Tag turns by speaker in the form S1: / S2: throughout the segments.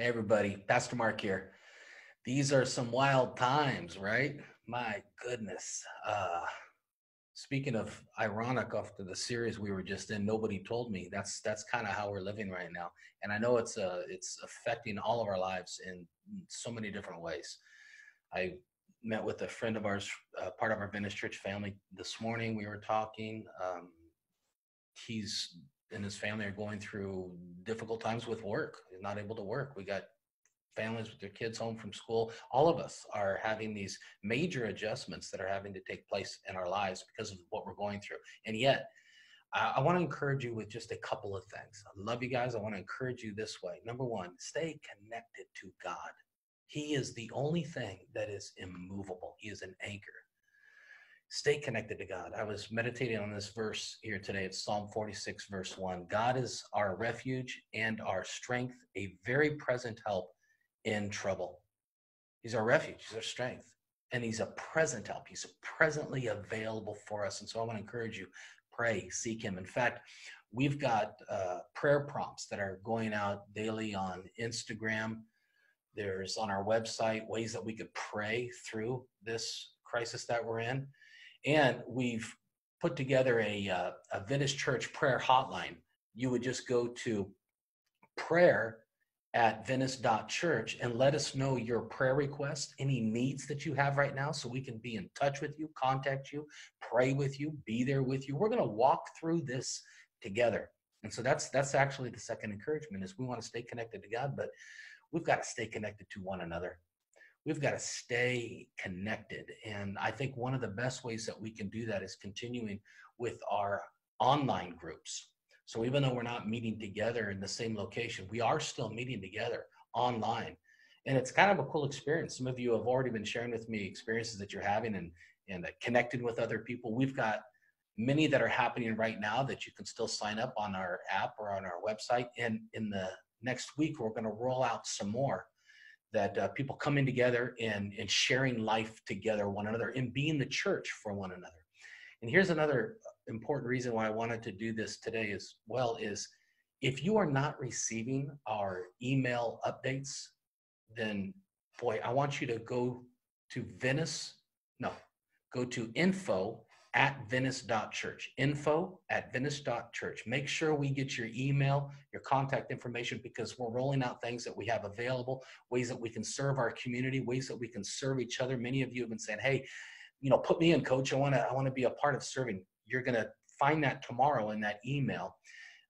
S1: Hey, everybody, Pastor Mark here. These are some wild times, right? My goodness. Uh, speaking of ironic after the series we were just in, nobody told me. That's that's kind of how we're living right now, and I know it's uh it's affecting all of our lives in so many different ways. I met with a friend of ours, uh, part of our Venice Church family, this morning. We were talking. Um, he's and his family are going through difficult times with work. He's not able to work. We got families with their kids home from school. All of us are having these major adjustments that are having to take place in our lives because of what we're going through. And yet, I, I want to encourage you with just a couple of things. I love you guys. I want to encourage you this way. Number one, stay connected to God. He is the only thing that is immovable. He is an anchor stay connected to God. I was meditating on this verse here today. It's Psalm 46, verse 1. God is our refuge and our strength, a very present help in trouble. He's our refuge, He's our strength, and He's a present help. He's presently available for us. And so I want to encourage you pray, seek Him. In fact, we've got uh, prayer prompts that are going out daily on Instagram. There's on our website ways that we could pray through this crisis that we're in. And we've put together a, uh, a Venice Church prayer hotline. You would just go to prayer at venice.church and let us know your prayer request, any needs that you have right now, so we can be in touch with you, contact you, pray with you, be there with you. We're going to walk through this together. And so that's that's actually the second encouragement is we want to stay connected to God, but we've got to stay connected to one another we've got to stay connected. And I think one of the best ways that we can do that is continuing with our online groups. So even though we're not meeting together in the same location, we are still meeting together online. And it's kind of a cool experience. Some of you have already been sharing with me experiences that you're having and, and uh, connecting with other people. We've got many that are happening right now that you can still sign up on our app or on our website. And in the next week, we're going to roll out some more that uh, people coming together and, and sharing life together one another and being the church for one another. And here's another important reason why i wanted to do this today as well is if you are not receiving our email updates then boy i want you to go to venice no go to info at venice.church. Info at venice.church. Make sure we get your email, your contact information, because we're rolling out things that we have available, ways that we can serve our community, ways that we can serve each other. Many of you have been saying, hey, you know, put me in, coach. I want to I want to be a part of serving. You're going to find that tomorrow in that email.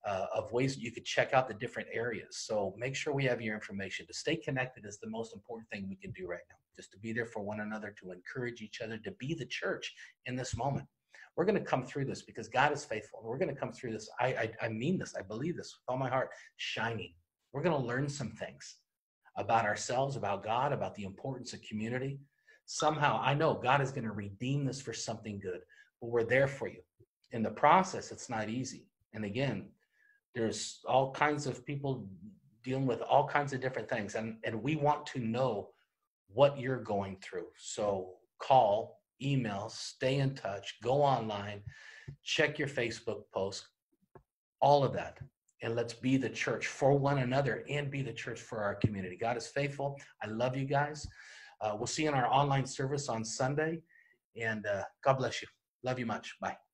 S1: Uh, of ways you could check out the different areas. So make sure we have your information. To stay connected is the most important thing we can do right now. Just to be there for one another, to encourage each other, to be the church in this moment. We're going to come through this because God is faithful. We're going to come through this. I, I, I mean this. I believe this with all my heart. Shining. We're going to learn some things about ourselves, about God, about the importance of community. Somehow, I know God is going to redeem this for something good, but we're there for you. In the process, it's not easy. And again, there's all kinds of people dealing with all kinds of different things, and, and we want to know what you're going through. So call, email, stay in touch, go online, check your Facebook posts, all of that. And let's be the church for one another and be the church for our community. God is faithful. I love you guys. Uh, we'll see you in our online service on Sunday. And uh, God bless you. Love you much. Bye.